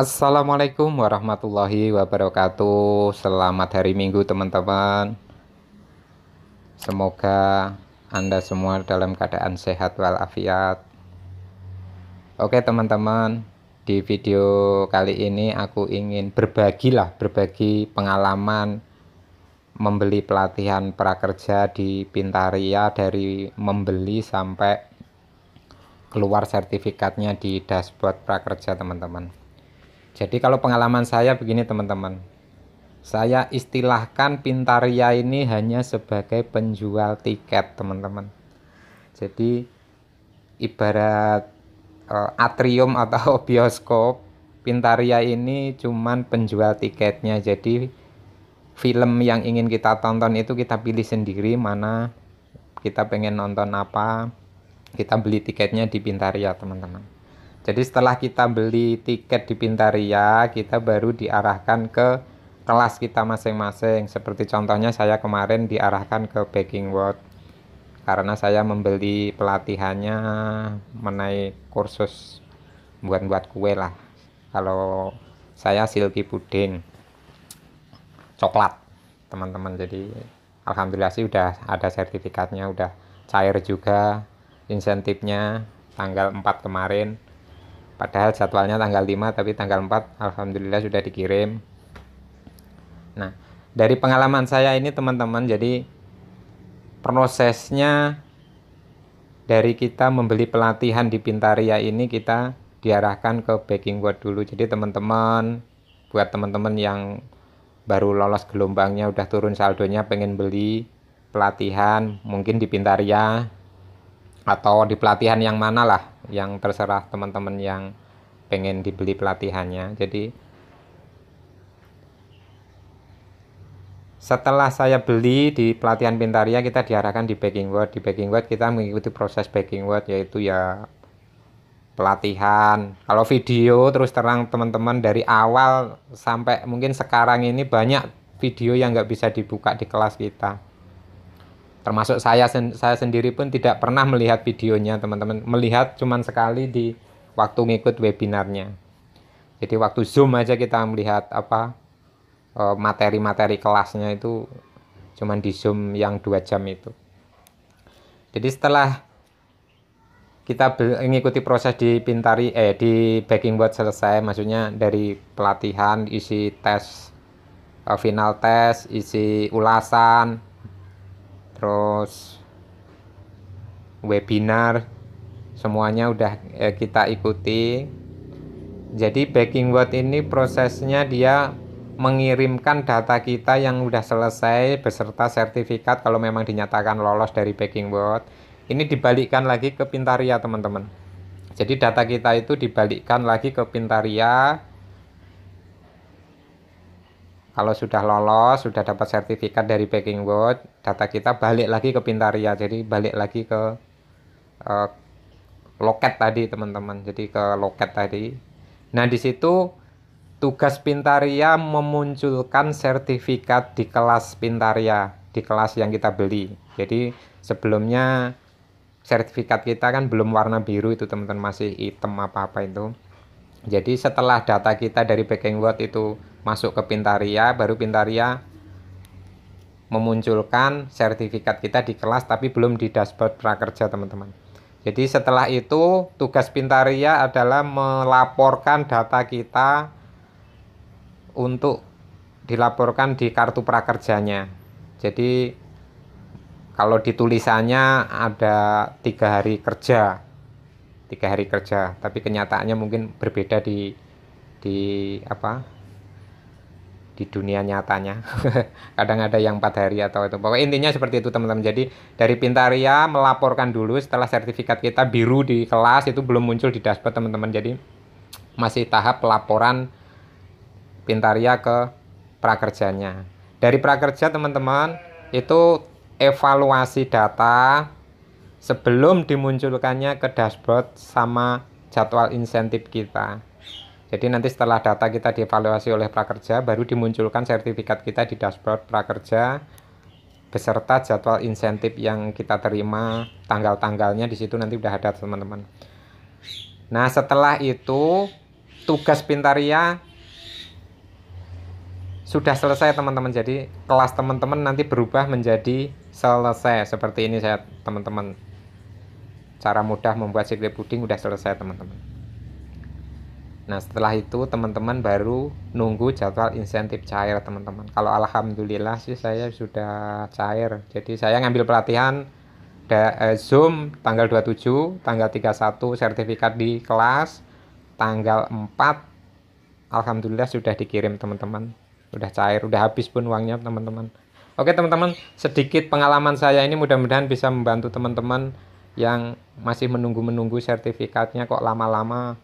Assalamualaikum warahmatullahi wabarakatuh. Selamat hari Minggu, teman-teman. Semoga Anda semua dalam keadaan sehat walafiat. Oke, teman-teman. Di video kali ini aku ingin berbagi lah, berbagi pengalaman membeli pelatihan prakerja di Pintaria dari membeli sampai keluar sertifikatnya di dashboard prakerja teman-teman. Jadi kalau pengalaman saya begini teman-teman. Saya istilahkan Pintaria ini hanya sebagai penjual tiket teman-teman. Jadi ibarat uh, atrium atau bioskop Pintaria ini cuman penjual tiketnya. Jadi film yang ingin kita tonton itu kita pilih sendiri mana kita pengen nonton apa kita beli tiketnya di Pintaria teman-teman jadi setelah kita beli tiket di Pintaria kita baru diarahkan ke kelas kita masing-masing. Seperti contohnya saya kemarin diarahkan ke Baking World. Karena saya membeli pelatihannya menaik kursus buat-buat kue lah. Kalau saya silky pudding. Coklat teman-teman. Jadi alhamdulillah sih udah ada sertifikatnya udah cair juga insentifnya tanggal 4 kemarin padahal jadwalnya tanggal 5 tapi tanggal 4 alhamdulillah sudah dikirim. Nah dari pengalaman saya ini teman-teman jadi prosesnya dari kita membeli pelatihan di Pintaria ini kita diarahkan ke Baking World dulu. Jadi teman-teman buat teman-teman yang baru lolos gelombangnya udah turun saldonya pengen beli pelatihan mungkin di Pintaria atau di pelatihan yang mana lah yang terserah teman-teman yang pengen dibeli pelatihannya jadi setelah saya beli di pelatihan Pintaria kita diarahkan di Baking World di Baking World kita mengikuti proses Baking World yaitu ya pelatihan. Kalau video terus terang teman-teman dari awal sampai mungkin sekarang ini banyak video yang nggak bisa dibuka di kelas kita. Termasuk saya saya sendiri pun tidak pernah melihat videonya teman-teman. Melihat cuman sekali di waktu ngikut webinarnya. Jadi waktu zoom aja kita melihat apa eh, materi-materi kelasnya itu cuman di zoom yang dua jam itu. Jadi setelah kita mengikuti proses di Pintari eh di backing buat selesai maksudnya dari pelatihan isi tes uh, final tes isi ulasan terus webinar semuanya udah eh, kita ikuti. Jadi backing buat ini prosesnya dia mengirimkan data kita yang udah selesai beserta sertifikat kalau memang dinyatakan lolos dari backing board ini dibalikkan lagi ke Pintaria teman-teman. Jadi data kita itu dibalikkan lagi ke Pintaria kalau sudah lolos sudah dapat sertifikat dari Packing World data kita balik lagi ke Pintaria jadi balik lagi ke uh, loket tadi teman-teman. Jadi ke loket tadi. Nah di situ tugas Pintaria memunculkan sertifikat di kelas Pintaria di kelas yang kita beli. Jadi sebelumnya sertifikat kita kan belum warna biru itu teman-teman masih hitam apa-apa itu. Jadi setelah data kita dari backing word itu masuk ke Pintaria baru Pintaria memunculkan sertifikat kita di kelas tapi belum di dashboard prakerja teman-teman. Jadi setelah itu tugas Pintaria adalah melaporkan data kita untuk dilaporkan di kartu prakerjanya. Jadi kalau di tulisannya ada tiga hari kerja tiga hari kerja tapi kenyataannya mungkin berbeda di di apa di dunia nyatanya. Kadang ada yang empat hari atau itu. Pokoknya intinya seperti itu teman-teman. Jadi dari Pintaria melaporkan dulu setelah sertifikat kita biru di kelas itu belum muncul di dashboard teman-teman. Jadi masih tahap pelaporan Pintaria ke prakerjanya. Dari prakerja teman-teman itu evaluasi data sebelum dimunculkannya ke dashboard sama jadwal insentif kita. Jadi nanti setelah data kita dievaluasi oleh prakerja baru dimunculkan sertifikat kita di dashboard prakerja beserta jadwal insentif yang kita terima, tanggal-tanggalnya di situ nanti udah ada teman-teman. Nah, setelah itu tugas Pintaria sudah selesai teman-teman. Jadi kelas teman-teman nanti berubah menjadi selesai. Seperti ini saya teman-teman. Cara mudah membuat sikle puding udah selesai teman-teman nah setelah itu teman-teman baru nunggu jadwal insentif cair teman-teman. Kalau alhamdulillah sih saya sudah cair. Jadi saya ngambil pelatihan eh, Zoom tanggal 27 tanggal 31 sertifikat di kelas tanggal 4 Alhamdulillah sudah dikirim teman-teman. Udah cair udah habis pun uangnya teman-teman. Oke teman-teman sedikit pengalaman saya ini mudah-mudahan bisa membantu teman-teman yang masih menunggu-menunggu sertifikatnya kok lama-lama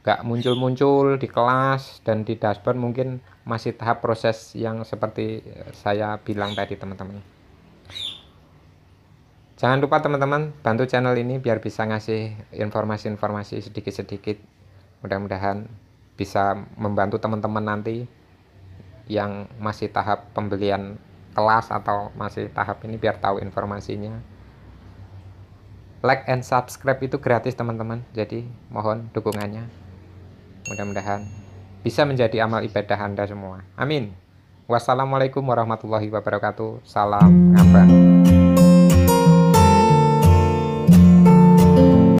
gak muncul-muncul di kelas dan di dashboard mungkin masih tahap proses yang seperti saya bilang tadi teman-teman. Jangan lupa teman-teman bantu channel ini biar bisa ngasih informasi-informasi sedikit-sedikit. Mudah-mudahan bisa membantu teman-teman nanti yang masih tahap pembelian kelas atau masih tahap ini biar tahu informasinya. Like and subscribe itu gratis teman-teman. Jadi mohon dukungannya mudah-mudahan bisa menjadi amal ibadah anda semua. Amin. Wassalamualaikum warahmatullahi wabarakatuh. Salam ngabang